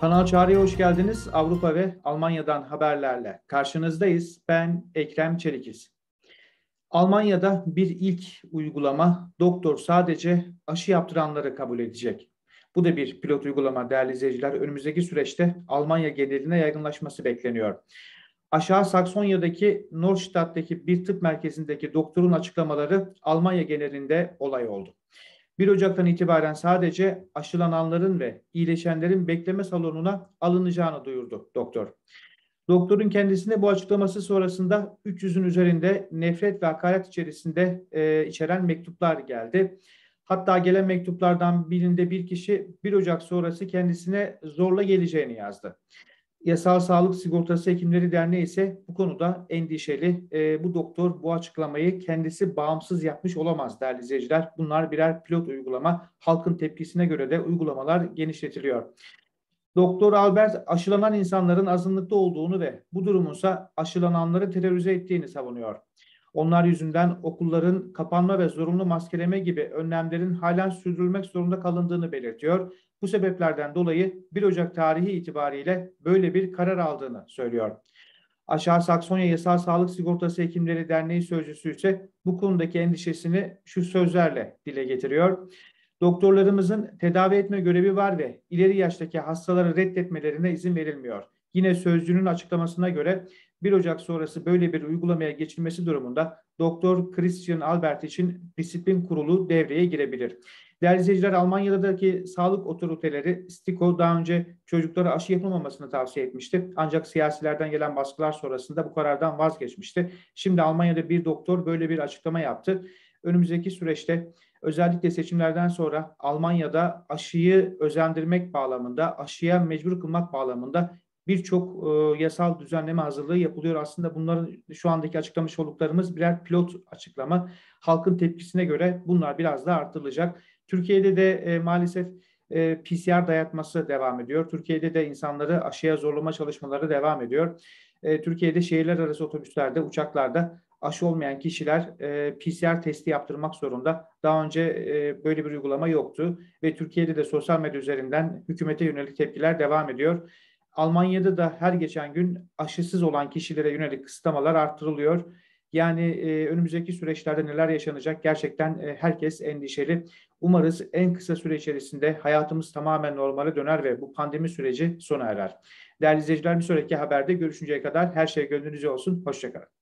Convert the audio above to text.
Kanal Çağrı'ya hoş geldiniz. Avrupa ve Almanya'dan haberlerle karşınızdayız. Ben Ekrem Çelikiz. Almanya'da bir ilk uygulama doktor sadece aşı yaptıranları kabul edecek. Bu da bir pilot uygulama değerli izleyiciler. Önümüzdeki süreçte Almanya geneline yaygınlaşması bekleniyor. Aşağı Saksonya'daki Nordstadt'taki bir tıp merkezindeki doktorun açıklamaları Almanya genelinde olay oldu. 1 Ocak'tan itibaren sadece aşılananların ve iyileşenlerin bekleme salonuna alınacağını duyurdu doktor. Doktorun kendisine bu açıklaması sonrasında 300'ün üzerinde nefret ve hakaret içerisinde e, içeren mektuplar geldi. Hatta gelen mektuplardan birinde bir kişi 1 Ocak sonrası kendisine zorla geleceğini yazdı. Yasal Sağlık Sigortası Hekimleri Derneği ise bu konuda endişeli. E, bu doktor bu açıklamayı kendisi bağımsız yapmış olamaz değerli izleyiciler. Bunlar birer pilot uygulama. Halkın tepkisine göre de uygulamalar genişletiliyor. Doktor Albert aşılanan insanların azınlıkta olduğunu ve bu durumunsa aşılananları terörize ettiğini savunuyor. Onlar yüzünden okulların kapanma ve zorunlu maskeleme gibi önlemlerin halen sürdürülmek zorunda kalındığını belirtiyor. Bu sebeplerden dolayı 1 Ocak tarihi itibariyle böyle bir karar aldığını söylüyor. Aşağı Saksonya Yasal Sağlık Sigortası Hekimleri Derneği sözcüsü ise bu konudaki endişesini şu sözlerle dile getiriyor. Doktorlarımızın tedavi etme görevi var ve ileri yaştaki hastaları reddetmelerine izin verilmiyor. Yine sözcünün açıklamasına göre 1 Ocak sonrası böyle bir uygulamaya geçilmesi durumunda Doktor Christian Albert için disiplin kurulu devreye girebilir. Değerli izleyiciler Almanya'daki sağlık otoriteleri Stiko daha önce çocuklara aşı yapılmamasını tavsiye etmişti. Ancak siyasilerden gelen baskılar sonrasında bu karardan vazgeçmişti. Şimdi Almanya'da bir doktor böyle bir açıklama yaptı. Önümüzdeki süreçte özellikle seçimlerden sonra Almanya'da aşıyı özendirmek bağlamında, aşıya mecbur kılmak bağlamında birçok e, yasal düzenleme hazırlığı yapılıyor. Aslında bunların şu andaki açıklamış olduklarımız birer pilot açıklama. Halkın tepkisine göre bunlar biraz daha artırılacak. Türkiye'de de e, maalesef e, PCR dayatması devam ediyor. Türkiye'de de insanları aşıya zorlama çalışmaları devam ediyor. E, Türkiye'de şehirler arası otobüslerde, uçaklarda aşı olmayan kişiler e, PCR testi yaptırmak zorunda. Daha önce e, böyle bir uygulama yoktu ve Türkiye'de de sosyal medya üzerinden hükümete yönelik tepkiler devam ediyor. Almanya'da da her geçen gün aşısız olan kişilere yönelik kısıtlamalar arttırılıyor. Yani e, önümüzdeki süreçlerde neler yaşanacak gerçekten e, herkes endişeli. Umarız en kısa süre içerisinde hayatımız tamamen normale döner ve bu pandemi süreci sona erer. Değerli izleyiciler bir sonraki haberde görüşünceye kadar her şey gönlünüzce olsun. Hoşçakalın.